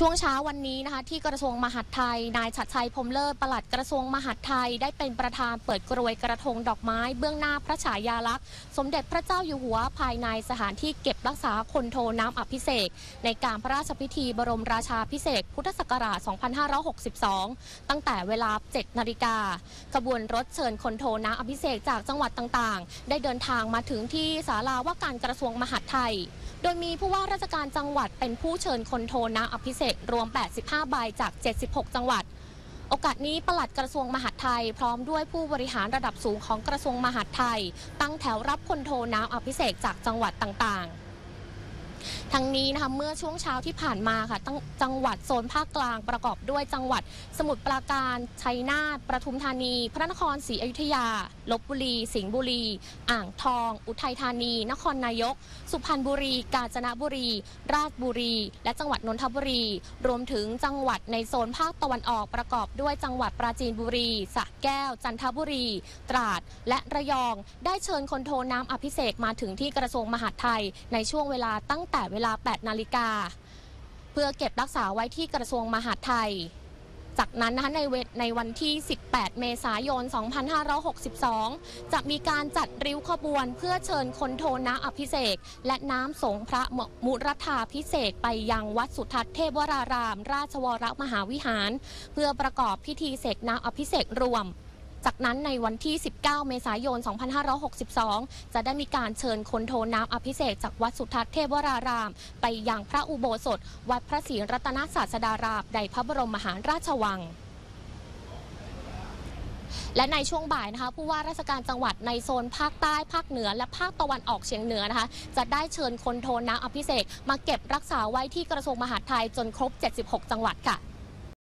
ช่วงเช้าวันนี้นะคะ ที่กระทรวงมหาดไทย นายชัดชัยพรมเลิศปลัดกระทรวงมหาดไทย ได้เป็นประธานเปิดกรวยกระทงดอกไม้ เบื้องหน้าพระฉายาลักษณ์ สมเด็จพระเจ้าอยู่หัวภายในสถานที่เก็บรักษาคนโทน้ำอภิเษกในการพระราชพิธีบรมราชาพิเศษพุทธศักราช 2562 ตั้งแต่เวลา 7 นาฬิกาขบวนรถเชิญคนโทน้ำอภิเษกจากจังหวัดต่างๆ ได้เดินทางมาถึงที่ศาลาว่าการกระทรวงมหาดไทย โดยมีผู้ว่าราชการจังหวัดเป็นผู้เชิญคนโทน้ำอภิเษกรวม 85 ใบจาก 76 จังหวัด โอกาสนี้ปลัดกระทรวงมหาดไทย พร้อมด้วยผู้บริหารระดับสูงของกระทรวงมหาดไทย ตั้งแถวรับคนโทน้ำอภิเษกจากจังหวัดต่างๆ ทั้งนี้นะคะเมื่อช่วงเช้าที่ผ่านมาค่ะตั้งจังหวัดโซนภาคกลางประกอบด้วยจังหวัดสมุทรปราการชัยนาทประทุมธานี พระนครศรีอยุธยาลบบุรี สิงห์บุรี อ่างทอง อุทัยธานี นครนายก สุพรรณบุรี กาญจนบุรี ราชบุรี และจังหวัดนนทบุรี รวมถึงจังหวัดในโซนภาคตะวันออกประกอบด้วยจังหวัดปราจีนบุรีสระแก้ว จันทบุรี ตราด และระยอง ได้เชิญคนโทน้ำอภิเษกมาถึงที่กระทรวงมหาดไทยในช่วงเวลาตั้งแต่เเวลา 8 นาฬิกา เพื่อเก็บรักษาไว้ที่กระทรวงมหาดไทย จากนั้นนะคะในเวในวันที่ 18 เมษายน 2562 จะมีการจัดริ้วขบวน เพื่อเชิญคนโทน้ำอภิเษกและน้ำสงพระมุรธาพิเศษกไปยังวัดสุทัศน์เทพวราราม ราชวรมหาวิหาร เพื่อประกอบพิธีเสกน้ำอภิเษกรวม จากนั้นในวันที่ 19 เมษายน 2562 จะได้มีการเชิญคนโทน้ำอภิเษกจากวัดสุทัศน์เทพวราราม ไปยังพระอุโบสถ วัดพระศรีรัตนศาสดารามในพระบรมมหาราชวังและในช่วงบ่ายนะคะผู้ว่าราชการจังหวัดในโซนภาคใต้ภาคเหนือ และภาคตะวันออกเฉียงเหนือนะคะจะได้เชิญคนโทน้ำอภิเษกมาเก็บรักษาไว้ที่กระทรวงมหาดไทยจนครบ 76 จังหวัดค่ะ